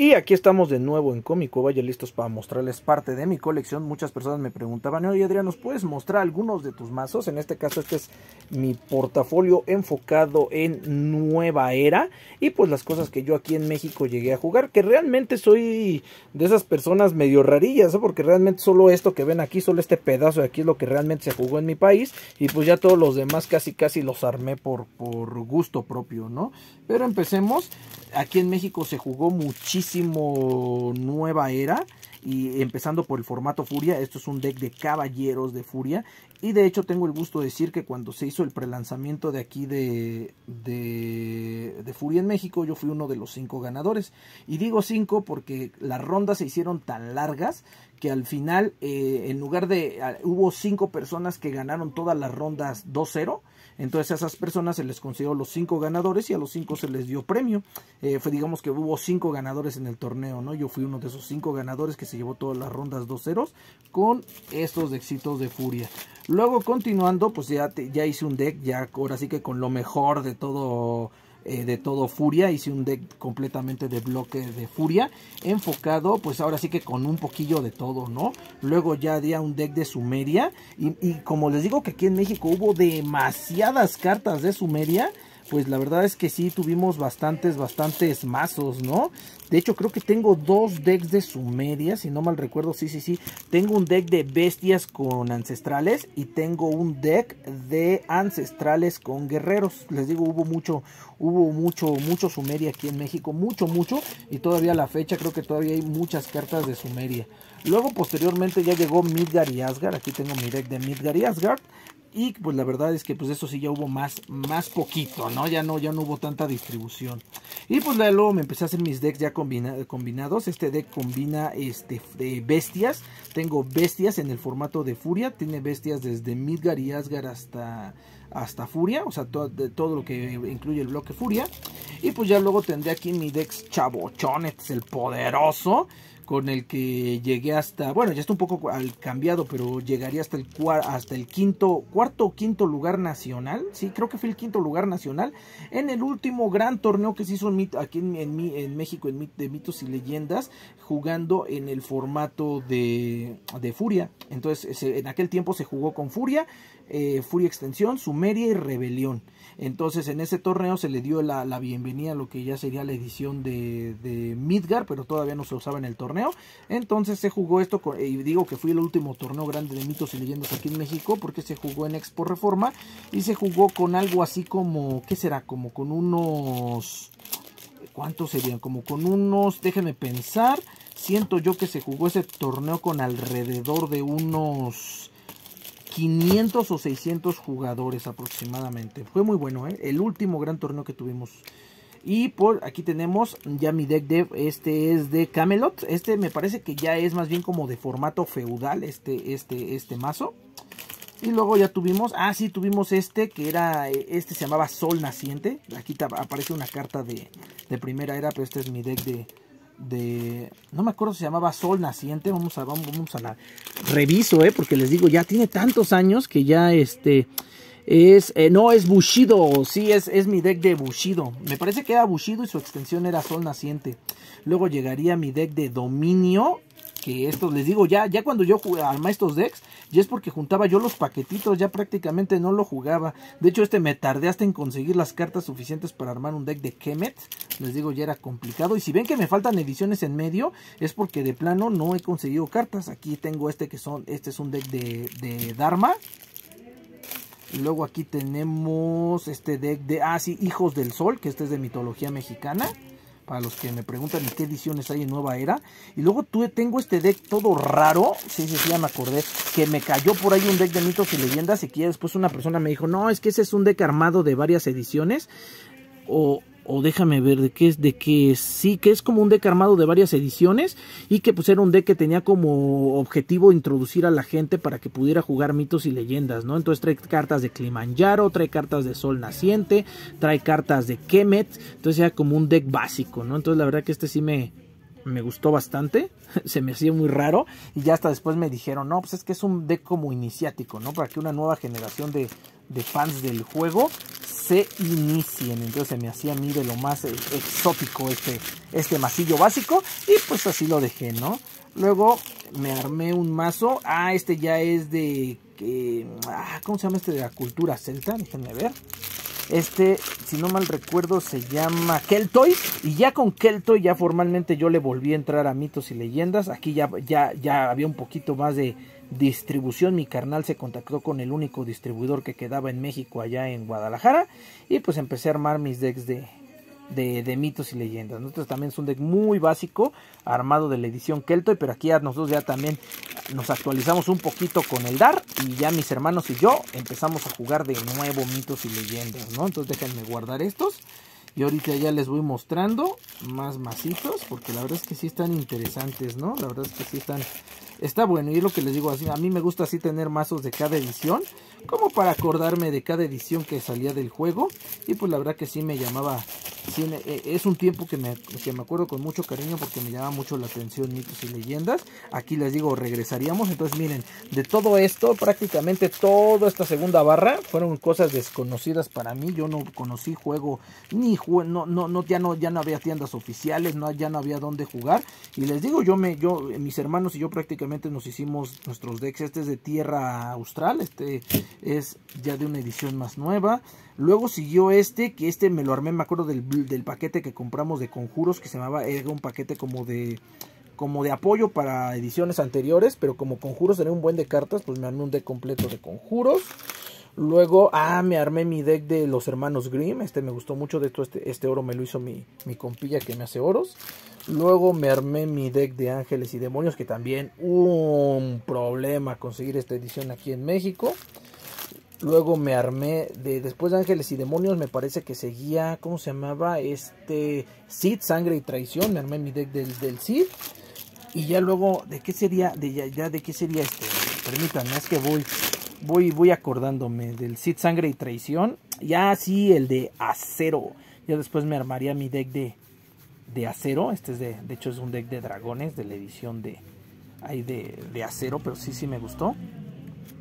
Y aquí estamos de nuevo en Cómico Vaya listos para mostrarles parte de mi colección. Muchas personas me preguntaban, oye Adrián, ¿nos puedes mostrar algunos de tus mazos? En este caso este es mi portafolio enfocado en nueva era y pues las cosas que yo aquí en México llegué a jugar, que realmente soy de esas personas medio rarillas, ¿eh? porque realmente solo esto que ven aquí, solo este pedazo de aquí es lo que realmente se jugó en mi país y pues ya todos los demás casi casi los armé por, por gusto propio, ¿no? Pero empecemos, aquí en México se jugó muchísimo nueva era. Y empezando por el formato Furia, esto es un deck de caballeros de Furia. Y de hecho tengo el gusto de decir que cuando se hizo el prelanzamiento de aquí de, de, Furia en México, yo fui uno de los cinco ganadores. Y digo cinco porque las rondas se hicieron tan largas que al final, eh, en lugar de, hubo cinco personas que ganaron todas las rondas 2-0 entonces a esas personas se les consiguió los cinco ganadores y a los cinco se les dio premio. Eh, fue, digamos que hubo cinco ganadores en el torneo, ¿no? Yo fui uno de esos cinco ganadores que se llevó todas las rondas 2 ceros con estos éxitos de furia. Luego continuando, pues ya, ya hice un deck, ya ahora sí que con lo mejor de todo eh, de todo Furia. Hice un deck completamente de bloque de Furia. Enfocado, pues ahora sí que con un poquillo de todo, ¿no? Luego ya di un deck de Sumeria. Y, y como les digo que aquí en México hubo demasiadas cartas de Sumeria pues la verdad es que sí tuvimos bastantes, bastantes mazos, ¿no? De hecho, creo que tengo dos decks de Sumeria, si no mal recuerdo, sí, sí, sí. Tengo un deck de bestias con ancestrales y tengo un deck de ancestrales con guerreros. Les digo, hubo mucho, hubo mucho, mucho Sumeria aquí en México, mucho, mucho. Y todavía a la fecha creo que todavía hay muchas cartas de Sumeria. Luego, posteriormente, ya llegó Midgar y Asgard. Aquí tengo mi deck de Midgar y Asgard. Y pues la verdad es que pues eso sí ya hubo más, más poquito, ¿no? Ya no, ya no hubo tanta distribución. Y pues luego me empecé a hacer mis decks ya combinados. Este deck combina este, de bestias. Tengo bestias en el formato de Furia. Tiene bestias desde Midgar y Asgard hasta, hasta Furia. O sea, todo, de, todo lo que incluye el bloque Furia. Y pues ya luego tendré aquí mi deck Chabochón. Este es el poderoso con el que llegué hasta, bueno, ya está un poco al cambiado, pero llegaría hasta el hasta el quinto, cuarto o quinto lugar nacional. Sí, creo que fue el quinto lugar nacional en el último gran torneo que se hizo aquí en, en, México en, de mitos y leyendas, jugando en el formato de, de Furia. Entonces, en aquel tiempo se jugó con Furia, eh, Furia Extensión, Sumeria y Rebelión. Entonces en ese torneo se le dio la, bienvenida a lo que ya sería la edición de, Midgar, pero todavía no se usaba en el torneo. Entonces se jugó esto, y digo que fue el último torneo grande de mitos y leyendas aquí en México, porque se jugó en Expo Reforma y se jugó con algo así como, ¿qué será? Como con unos... ¿Cuántos serían? Como con unos, déjenme pensar, siento yo que se jugó ese torneo con alrededor de unos 500 o 600 jugadores aproximadamente. Fue muy bueno, ¿eh? el último gran torneo que tuvimos. Y por aquí tenemos ya mi deck de este es de Camelot. Este me parece que ya es más bien como de formato feudal este este este mazo. Y luego ya tuvimos, ah sí, tuvimos este que era, este se llamaba Sol Naciente. Aquí aparece una carta de, de primera era, pero este es mi deck de, de no me acuerdo si se llamaba Sol Naciente, vamos a vamos, vamos a la reviso, eh, porque les digo, ya tiene tantos años que ya este es eh, no es Bushido, sí es es mi deck de Bushido. Me parece que era Bushido y su extensión era Sol Naciente. Luego llegaría mi deck de Dominio que esto les digo ya ya cuando yo armé estos decks ya es porque juntaba yo los paquetitos ya prácticamente no lo jugaba. De hecho este me tardé hasta en conseguir las cartas suficientes para armar un deck de Kemet. Les digo ya era complicado. Y si ven que me faltan ediciones en medio es porque de plano no he conseguido cartas. Aquí tengo este que son este es un deck de, de Dharma luego aquí tenemos este deck de, ah sí, Hijos del Sol, que este es de mitología mexicana para los que me preguntan qué ediciones hay en Nueva Era. Y luego tuve, tengo este deck todo raro, sí, sí, sí, ya me acordé, que me cayó por ahí un deck de mitos y leyendas y que después una persona me dijo, no, es que ese es un deck armado de varias ediciones. O, o déjame ver de qué es, de que sí, que es como un deck armado de varias ediciones y que pues era un deck que tenía como objetivo introducir a la gente para que pudiera jugar mitos y leyendas, ¿no? Entonces trae cartas de Kilimanjaro, trae cartas de Sol Naciente, trae cartas de Kemet, entonces era como un deck básico, ¿no? Entonces la verdad que este sí me, me gustó bastante, se me hacía muy raro y ya hasta después me dijeron, no, pues es que es un deck como iniciático, ¿no? Para que una nueva generación de, fans del juego se inicien. Entonces me hacía a mí de lo más eh, exótico este, este masillo básico y pues así lo dejé, ¿no? Luego me armé un mazo, ah, este ya es de, ah, ¿cómo se llama este de la cultura celta? Déjenme ver. Este, si no mal recuerdo, se llama Keltoy. Y ya con Keltoy, ya formalmente yo le volví a entrar a mitos y leyendas. Aquí ya, ya, ya había un poquito más de distribución. Mi carnal se contactó con el único distribuidor que quedaba en México, allá en Guadalajara. Y pues empecé a armar mis decks de, de, mitos y leyendas. Nosotros también es un deck muy básico, armado de la edición Keltoy, pero aquí nosotros ya también nos actualizamos un poquito con el DAR y ya mis hermanos y yo empezamos a jugar de nuevo mitos y leyendas, ¿no? Entonces déjenme guardar estos. Y ahorita ya les voy mostrando más masitos, porque la verdad es que sí están interesantes, ¿no? La verdad es que sí están... Está bueno, y es lo que les digo, así, a mí me gusta así tener mazos de cada edición, como para acordarme de cada edición que salía del juego. Y pues la verdad que sí me llamaba eh, es un tiempo que me, que me acuerdo con mucho cariño porque me llama mucho la atención mitos y leyendas. Aquí les digo, regresaríamos. Entonces miren, de todo esto, prácticamente toda esta segunda barra fueron cosas desconocidas para mí. Yo no conocí juego, ni juego, no, no, no, ya no, ya no había tiendas oficiales, no, ya no había dónde jugar. Y les digo, yo me, yo, mis hermanos y yo prácticamente nos hicimos nuestros decks. Este es de tierra austral, este es ya de una edición más nueva. Luego siguió este, que este me lo armé, me acuerdo del, paquete que compramos de conjuros, que se llamaba, era un paquete como de como de apoyo para ediciones anteriores, pero como conjuros tenía un buen de cartas, pues me armé un deck completo de conjuros. Luego, ah, me armé mi deck de los hermanos Grimm, este me gustó mucho, de hecho este, este oro me lo hizo mi, mi compilla que me hace oros. Luego me armé mi deck de ángeles y demonios, que también un problema conseguir esta edición aquí en México. Luego me armé de después de Ángeles y Demonios, me parece que seguía, ¿cómo se llamaba? Este Sid, Sangre y Traición, me armé mi deck del, del Sid. Y ya luego, ¿de qué sería? De ya, de qué sería este. Permítanme, es que voy voy voy acordándome del Sid, Sangre y Traición. Ya sí, el de Acero. Ya después me armaría mi deck de de Acero, este es de de hecho es un deck de dragones de la edición de ahí de, de Acero, pero sí sí me gustó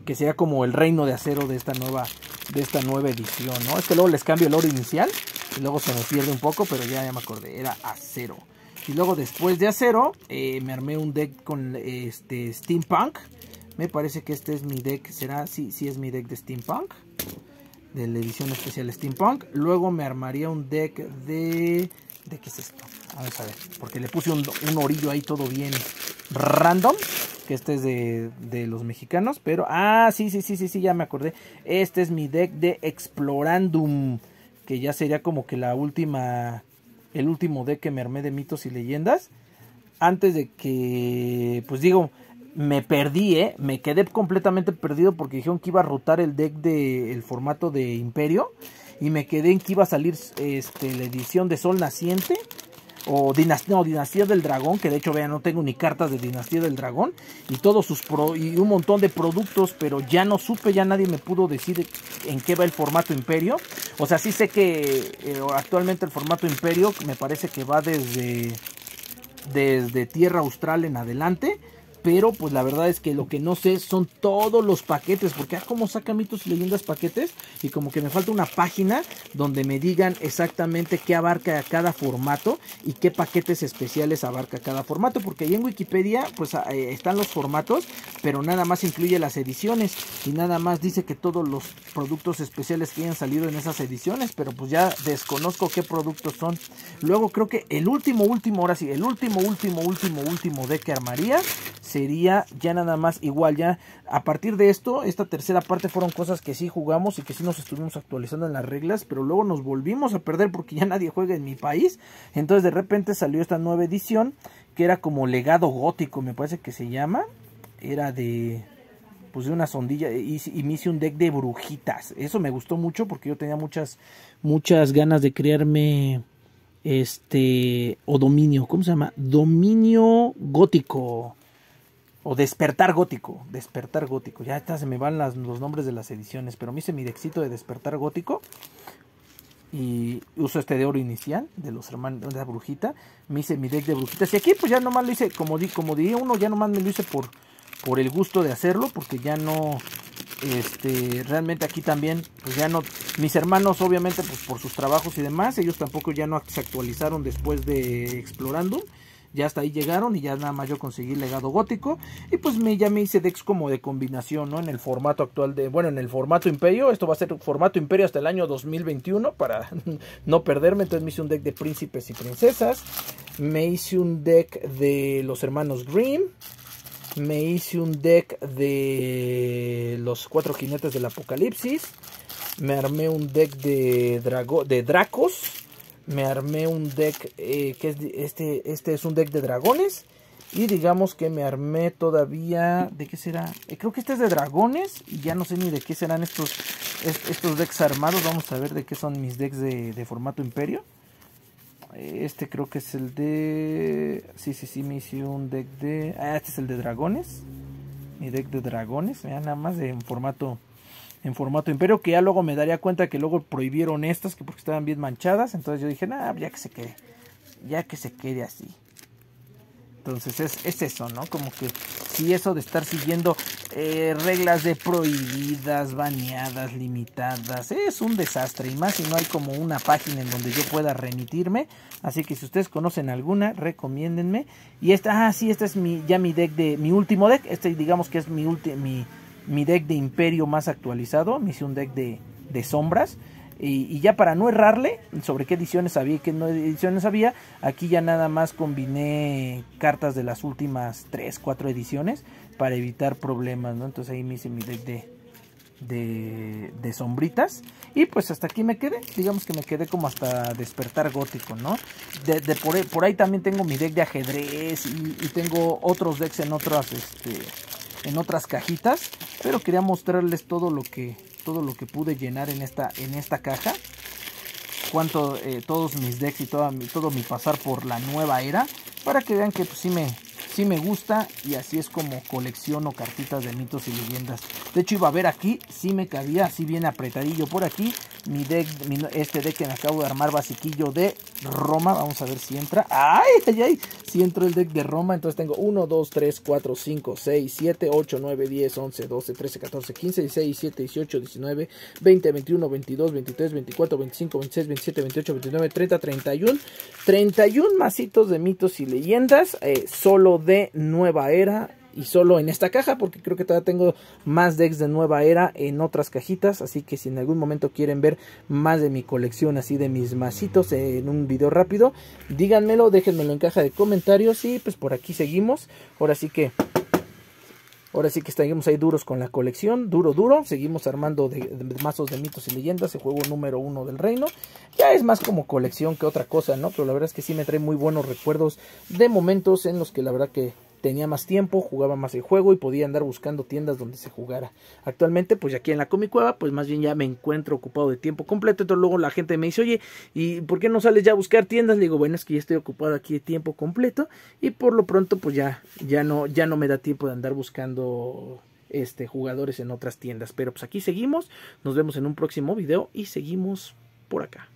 que sería como el reino de acero de esta nueva, de esta nueva edición, ¿no? Es que luego les cambio el oro inicial y luego se me pierde un poco, pero ya, ya me acordé, era acero. Y luego después de acero eh, me armé un deck con este Steampunk. Me parece que este es mi deck, será, sí, sí es mi deck de Steampunk. De la edición especial Steampunk. Luego me armaría un deck de... ¿De qué es esto? Vamos a ver, porque le puse un, un orillo ahí todo bien random que este es de, los mexicanos, pero, ah, sí, sí, sí, sí, sí, ya me acordé, este es mi deck de Explorandum, que ya sería como que la última, el último deck que me armé de mitos y leyendas, antes de que, pues digo, me perdí, ¿eh? me quedé completamente perdido porque dijeron que iba a rotar el deck del el formato de Imperio, y me quedé en que iba a salir este, la edición de Sol Naciente, o Dinastía, del Dragón, que de hecho vean, no tengo ni cartas de Dinastía del Dragón, y todos sus pro, y un montón de productos, pero ya no supe, ya nadie me pudo decir en qué va el formato Imperio. O sea, sí sé que eh, actualmente el formato Imperio me parece que va desde desde Tierra Austral en adelante pero pues la verdad es que lo que no sé son todos los paquetes, porque ah, como saca mitos y leyendas paquetes y como que me falta una página donde me digan exactamente qué abarca cada formato y qué paquetes especiales abarca cada formato, porque ahí en Wikipedia pues ah, eh, están los formatos, pero nada más incluye las ediciones y nada más dice que todos los productos especiales que hayan salido en esas ediciones, pero pues ya desconozco qué productos son. Luego creo que el último, último, ahora sí, el último, último, último, último de que armaría sería ya nada más igual, ya a partir de esto, esta tercera parte fueron cosas que sí jugamos y que sí nos estuvimos actualizando en las reglas, pero luego nos volvimos a perder porque ya nadie juega en mi país, entonces de repente salió esta nueva edición que era como legado gótico, me parece que se llama, era de pues una sondilla y, y, me hice un deck de brujitas. Eso me gustó mucho porque yo tenía muchas muchas ganas de crearme este o dominio, ¿cómo se llama? Dominio gótico. O Despertar Gótico. Despertar Gótico. Ya se me van los nombres de las ediciones. Pero me hice mi dexito de Despertar Gótico. y uso este de oro inicial de los hermanos de la brujita me hice mi deck de brujitas y aquí pues ya nomás lo hice como di como diría uno ya nomás me lo hice por por el gusto de hacerlo porque ya no este realmente aquí también pues ya no mis hermanos obviamente pues por sus trabajos y demás ellos tampoco ya no se actualizaron después de explorando ya hasta ahí llegaron y ya nada más yo conseguí legado gótico. Y pues me, ya me hice decks como de combinación, ¿no? En el formato actual de, bueno, en el formato imperio, esto va a ser formato imperio hasta el año 2021 para no perderme, entonces me hice un deck de príncipes y princesas, me hice un deck de los hermanos Grimm, me hice un deck de los cuatro jinetes del apocalipsis, me armé un deck de, drago, de dracos, me armé un deck eh, que es este este es un deck de dragones. Y digamos que me armé todavía de qué será eh, creo que este es de dragones y ya no sé ni de qué serán estos estos decks armados. Vamos a ver de qué son mis decks de, formato imperio. Este creo que es el de sí sí sí me hice un deck de ah este es el de dragones. Mi deck de dragones vean nada más de formato en formato imperio, que ya luego me daría cuenta que luego prohibieron estas, que porque estaban bien manchadas, entonces yo dije, nada, ya que se quede, ya que se quede así. Entonces es, es eso, ¿no? Como que si eso de estar siguiendo eh, reglas de prohibidas, baneadas, limitadas, es un desastre. Y más si no hay como una página en donde yo pueda remitirme. Así que si ustedes conocen alguna, recomiéndenme. Y esta, ah, sí, este es mi, ya mi deck de, mi último deck. Este digamos que es mi, mi, mi deck de Imperio más actualizado. Me hice un deck de, de sombras. Y, ya para no errarle sobre qué ediciones había y qué no ediciones había, aquí ya nada más combiné cartas de las últimas 3, 4 ediciones para evitar problemas, ¿no? Entonces ahí me hice mi deck de, de, de, sombritas. Y pues hasta aquí me quedé. Digamos que me quedé como hasta despertar gótico, ¿no? De, por, ahí también tengo mi deck de ajedrez y, y tengo otros decks en otras, este, en otras cajitas, pero quería mostrarles todo lo que todo lo que pude llenar en esta en esta caja. Cuánto eh, todos mis decks y todo mi, todo mi pasar por la nueva era para que vean que pues, sí me sí me gusta y así es como colecciono cartitas de mitos y leyendas. De hecho iba a ver aquí, sí me cabía así bien apretadillo por aquí mi deck, este deck que me acabo de armar basiquillo de Roma. Vamos a ver si entra. ¡Ay, ay, ay! Si entró el deck de Roma. Entonces tengo 1, 2, 3, 4, 5, 6, 7, 8, 9, 10, 11, 12, 13, 14, 15, 16, 17, 18, 19, 20, 21, 22, 23, 24, 25, 26, 27, 28, 29, 30, 31. 31 masitos de mitos y leyendas. Eh, solo de nueva era y solo en esta caja porque creo que todavía tengo más decks de nueva era en otras cajitas así que si en algún momento quieren ver más de mi colección así de mis masitos en un video rápido díganmelo déjenmelo en caja de comentarios y pues por aquí seguimos ahora sí que Ahora sí que seguimos ahí duros con la colección, duro, duro. Seguimos armando de, mazos de mitos y leyendas, el juego número uno del reino. Ya es más como colección que otra cosa, ¿no? Pero la verdad es que sí me trae muy buenos recuerdos de momentos en los que la verdad que tenía más tiempo, jugaba más el juego y podía andar buscando tiendas donde se jugara. Actualmente, pues aquí en la Comicueva, pues más bien ya me encuentro ocupado de tiempo completo. Entonces luego la gente me dice, oye, ¿y por qué no sales ya a buscar tiendas? Le digo, bueno, es que ya estoy ocupado aquí de tiempo completo y por lo pronto, pues ya, ya no, ya no me da tiempo de andar buscando este jugadores en otras tiendas. Pero pues aquí seguimos, nos vemos en un próximo video y seguimos por acá.